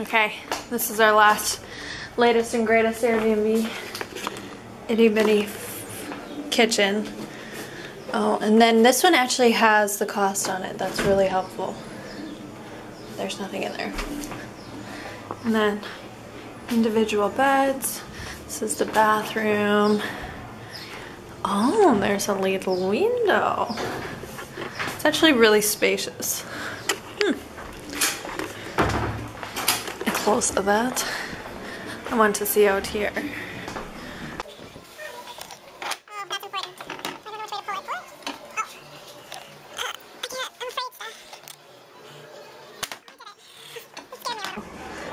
Okay, this is our last, latest and greatest Airbnb. Itty bitty kitchen. Oh, and then this one actually has the cost on it. That's really helpful. There's nothing in there. And then individual beds. This is the bathroom. Oh, there's a little window. It's actually really spacious. Hmm. Close to that. I want to see out here.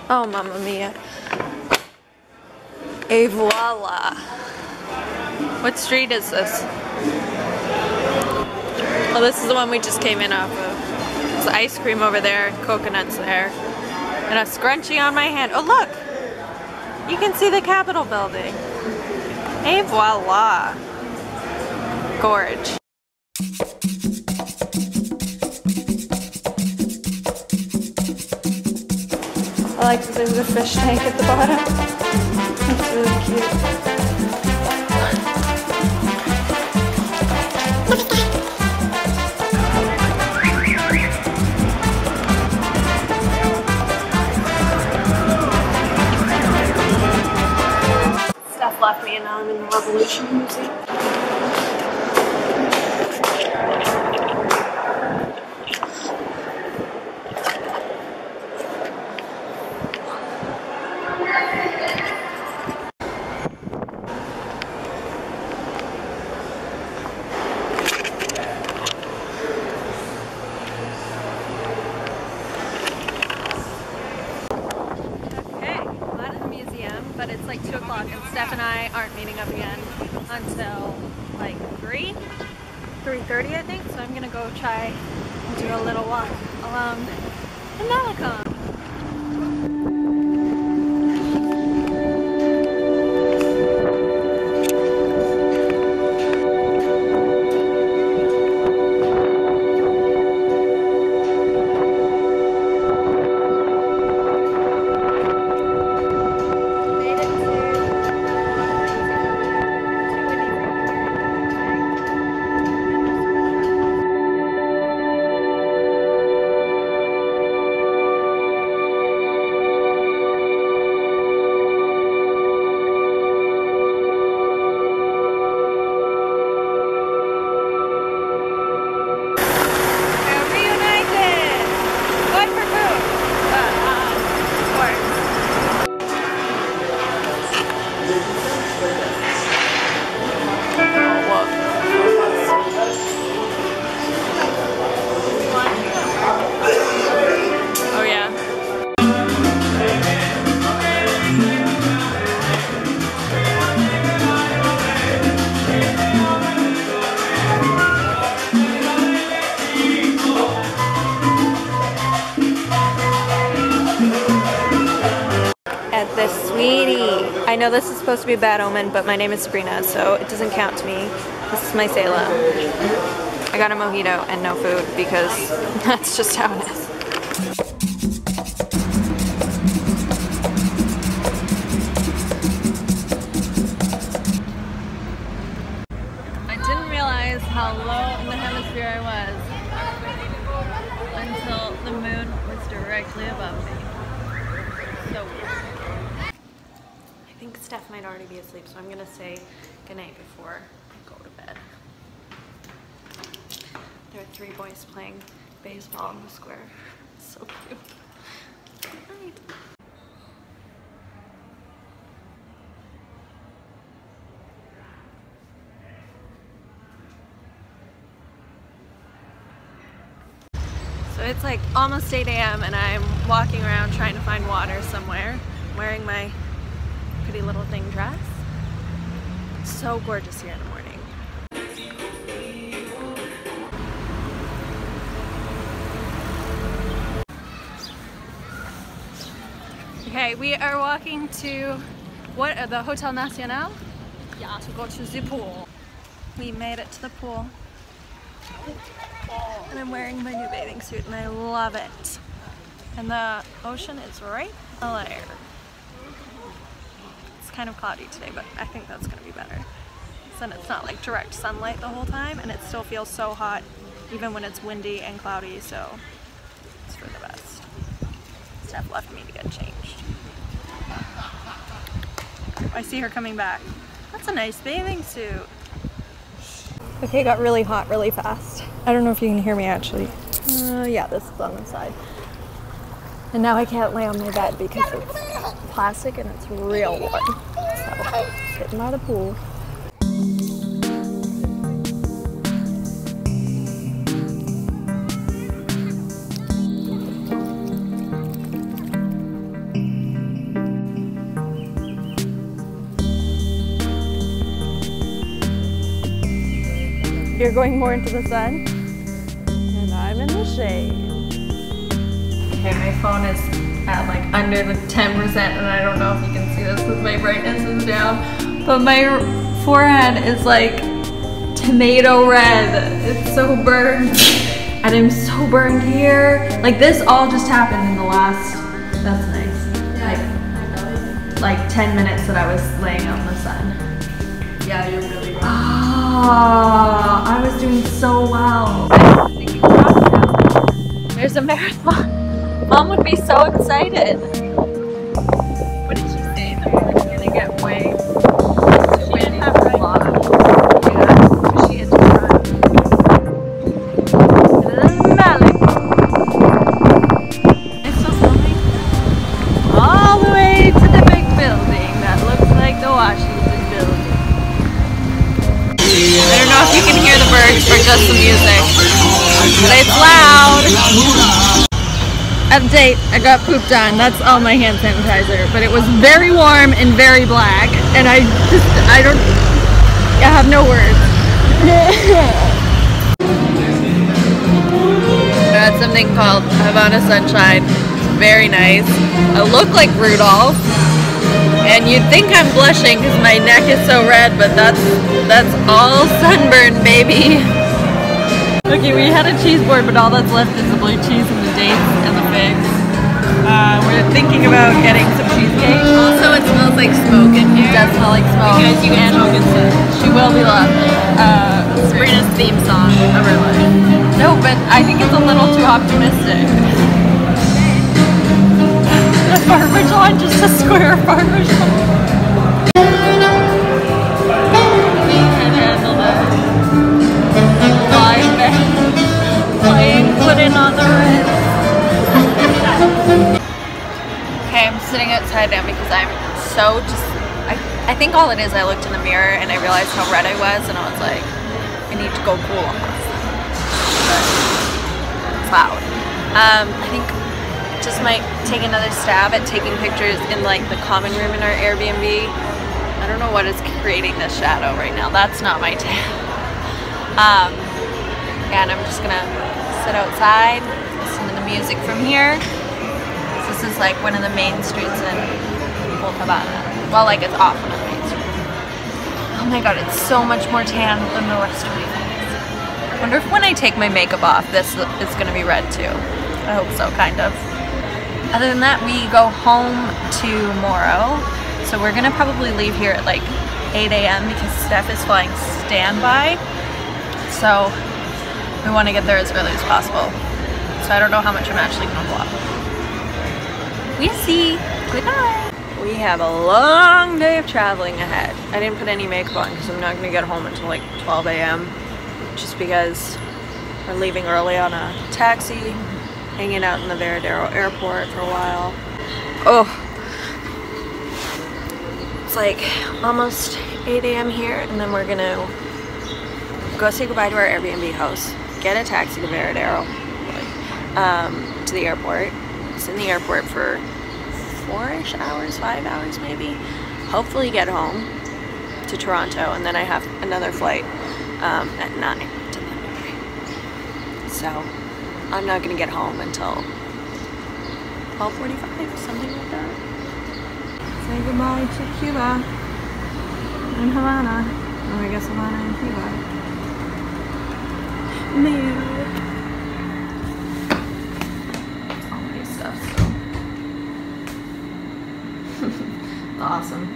Oh, mamma mia. Et voila. What street is this? Oh, this is the one we just came in off of. There's ice cream over there, coconuts there, and a scrunchie on my hand. Oh, look! You can see the Capitol building. Et voila. Gorge. I like that there's a fish tank at the bottom. It's really cute. 2 o'clock and Steph and I aren't meeting up again until like 3, 3.30 I think, so I'm gonna go try and do a little walk along the Malecon. I know this is supposed to be a bad omen, but my name is Sabrina, so it doesn't count to me. This is my Salem. I got a mojito and no food because that's just how it is. I didn't realize how low in the hemisphere I was until the moon was directly above me. So weird. I think Steph might already be asleep, so I'm gonna say goodnight before I go to bed. There are three boys playing baseball in the square. It's so cute. Good night. So it's like almost 8 a.m. and I'm walking around trying to find water somewhere, wearing my pretty little thing dress. So gorgeous here in the morning. Okay, we are walking to what uh, the Hotel Nacional? Yeah, to go to the pool. We made it to the pool. And I'm wearing my new bathing suit and I love it. And the ocean is right there. It's kind of cloudy today, but I think that's gonna be better. Then it's not like direct sunlight the whole time and it still feels so hot even when it's windy and cloudy, so it's for the best. Steph left me to get changed. I see her coming back. That's a nice bathing suit. Okay, it got really hot really fast. I don't know if you can hear me actually. Uh, yeah, this is on the side. And now I can't lay on my bed because it's plastic and it's real warm. So, sitting by the pool. You're going more into the sun, and I'm in the shade. Okay, my phone is at like under the 10%, and I don't know if you can see this because my brightness is down, but my forehead is like tomato red. It's so burned, and I'm so burned here. Like this all just happened in the last, that's nice. Like, like 10 minutes that I was laying out in the sun. Yeah, you're really wrong. Ah, I was doing so well. There's a marathon. Mom would be so excited. Update, I got pooped on. That's all my hand sanitizer, but it was very warm and very black, and I just, I don't, I have no words. I had something called Havana Sunshine. It's very nice. I look like Rudolph. And you'd think I'm blushing because my neck is so red, but that's that's all sunburn, baby. Okay, we had a cheese board, but all that's left is the blue cheese and the dates and. Uh, we're thinking about getting some cheesecake. Also, it smells like smoke in It here. does smell like smoke. Because you and smoke instead. She will be lovely. Uh, Sabrina's theme song of her life. no, but I think it's a little too optimistic. The Parmesan, just a square of Parmesan. We can sitting outside now because I'm so just. I, I think all it is, I looked in the mirror and I realized how red I was, and I was like, I need to go cool off. It's loud. Um, I think just might take another stab at taking pictures in like the common room in our Airbnb. I don't know what is creating this shadow right now. That's not my tan. Um, yeah, and I'm just gonna sit outside, listen to the music from here. This is like one of the main streets in Old Havana. Well, like it's off one of the main streets. Oh my god, it's so much more tan than the rest of my face. Wonder if when I take my makeup off, this is gonna be red too. I hope so, kind of. Other than that, we go home tomorrow. So we're gonna probably leave here at like 8 a.m. because Steph is flying standby. So we want to get there as early as possible. So I don't know how much I'm actually gonna vlog. We see. Good night. We have a long day of traveling ahead. I didn't put any makeup on because I'm not gonna get home until like 12 a.m. Just because we're leaving early on a taxi, hanging out in the Varadero airport for a while. Oh, it's like almost 8 a.m. here, and then we're gonna go say goodbye to our Airbnb house, get a taxi to Varadero, um, to the airport. In the airport for four-ish hours, five hours maybe. Hopefully get home to Toronto, and then I have another flight um, at nine. So I'm not gonna get home until 12:45, something like that. Say goodbye to Cuba and Havana. Oh, I guess Havana and Cuba. Moo.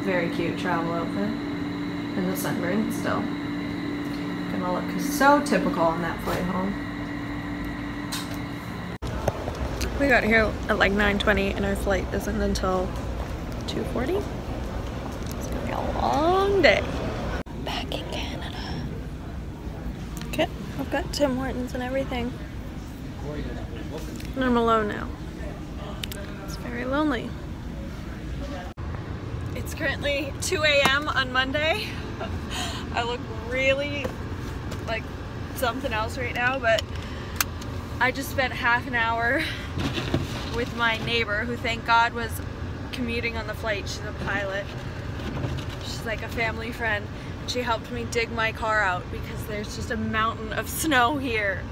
Very cute travel outfit. And the sunburn still. Gonna look so typical on that flight home. We got here at like 9.20 and our flight isn't until 2.40. It's gonna be a long day. Back in Canada. Okay, I've got Tim Hortons and everything. And I'm alone now. It's very lonely. It's currently 2 a.m. on Monday. I look really like something else right now, but I just spent half an hour with my neighbor who thank God was commuting on the flight. She's a pilot. She's like a family friend. She helped me dig my car out because there's just a mountain of snow here.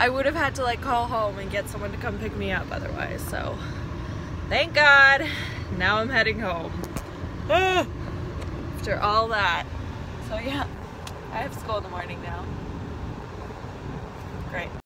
I would have had to like call home and get someone to come pick me up otherwise, so thank God. Now I'm heading home. After all that. So yeah, I have school in the morning now. Great.